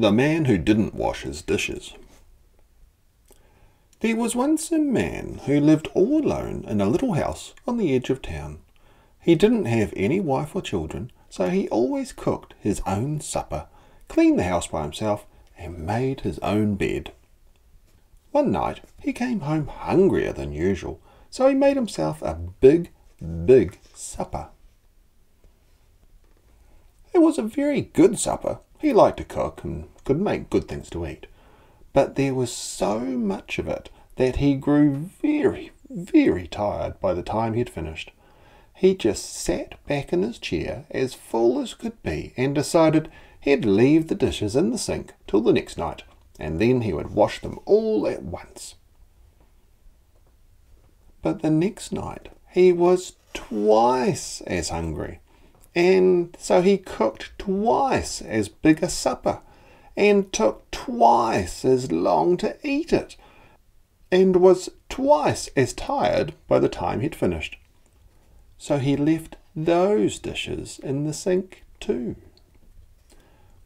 The Man Who Didn't Wash His Dishes. There was once a man who lived all alone in a little house on the edge of town. He didn't have any wife or children, so he always cooked his own supper, cleaned the house by himself, and made his own bed. One night he came home hungrier than usual, so he made himself a big, big supper. It was a very good supper, he liked to cook and could make good things to eat. But there was so much of it that he grew very, very tired by the time he had finished. He just sat back in his chair as full as could be and decided he'd leave the dishes in the sink till the next night, and then he would wash them all at once. But the next night he was twice as hungry and so he cooked twice as big a supper, and took twice as long to eat it, and was twice as tired by the time he'd finished. So he left those dishes in the sink too.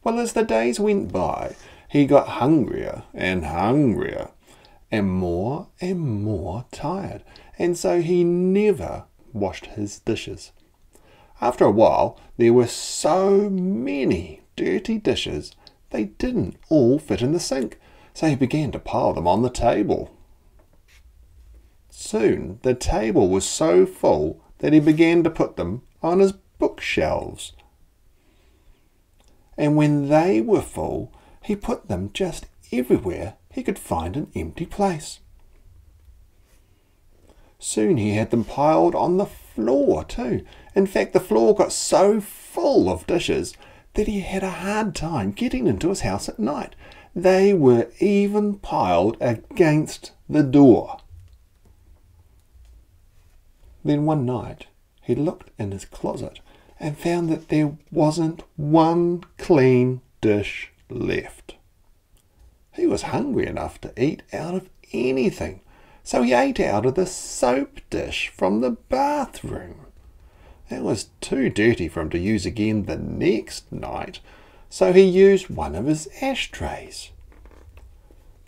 Well, as the days went by, he got hungrier and hungrier, and more and more tired, and so he never washed his dishes. After a while, there were so many dirty dishes they didn't all fit in the sink, so he began to pile them on the table. Soon the table was so full that he began to put them on his bookshelves. And when they were full, he put them just everywhere he could find an empty place. Soon he had them piled on the floor too. In fact, the floor got so full of dishes that he had a hard time getting into his house at night. They were even piled against the door. Then one night he looked in his closet and found that there wasn't one clean dish left. He was hungry enough to eat out of anything, so he ate out of the soap dish from the bathroom. It was too dirty for him to use again the next night, so he used one of his ashtrays.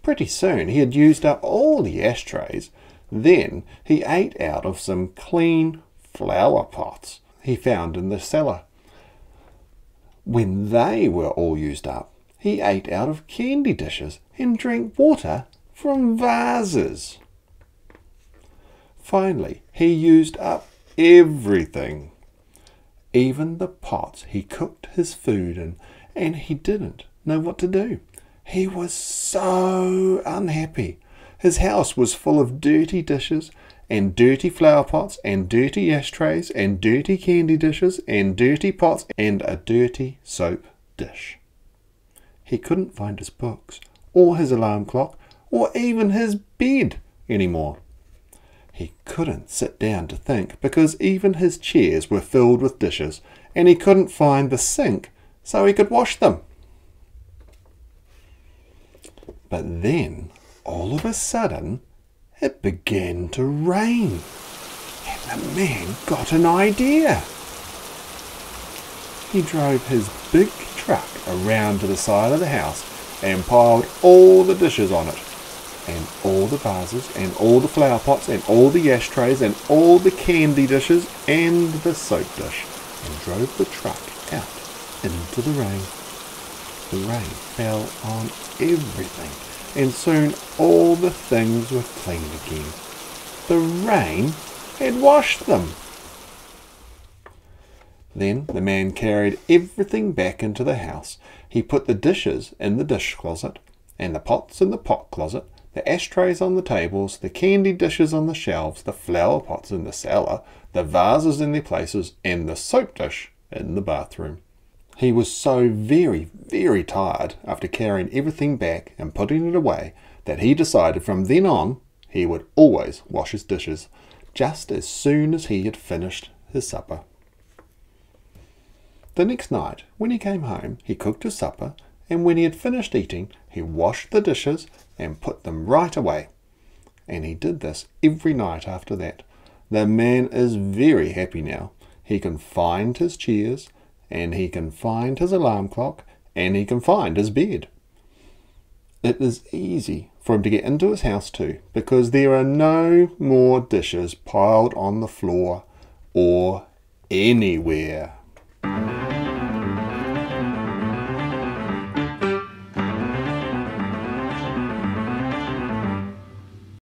Pretty soon he had used up all the ashtrays. Then he ate out of some clean flower pots he found in the cellar. When they were all used up, he ate out of candy dishes and drank water from vases. Finally, he used up everything, even the pots he cooked his food in, and he didn't know what to do. He was so unhappy. His house was full of dirty dishes, and dirty flower pots, and dirty ashtrays, and dirty candy dishes, and dirty pots, and a dirty soap dish. He couldn't find his books, or his alarm clock, or even his bed any more. He couldn't sit down to think because even his chairs were filled with dishes and he couldn't find the sink so he could wash them. But then, all of a sudden, it began to rain and the man got an idea. He drove his big truck around to the side of the house and piled all the dishes on it and all the vases and all the flower pots and all the ashtrays and all the candy dishes and the soap dish and drove the truck out into the rain. The rain fell on everything and soon all the things were clean again. The rain had washed them. Then the man carried everything back into the house. He put the dishes in the dish closet, and the pots in the pot closet, the ashtrays on the tables, the candy dishes on the shelves, the flower pots in the cellar, the vases in their places, and the soap dish in the bathroom. He was so very, very tired after carrying everything back and putting it away that he decided from then on he would always wash his dishes just as soon as he had finished his supper. The next night, when he came home, he cooked his supper, and when he had finished eating, he washed the dishes and put them right away. And he did this every night after that. The man is very happy now. He can find his chairs, and he can find his alarm clock, and he can find his bed. it is easy for him to get into his house too, because there are no more dishes piled on the floor or anywhere.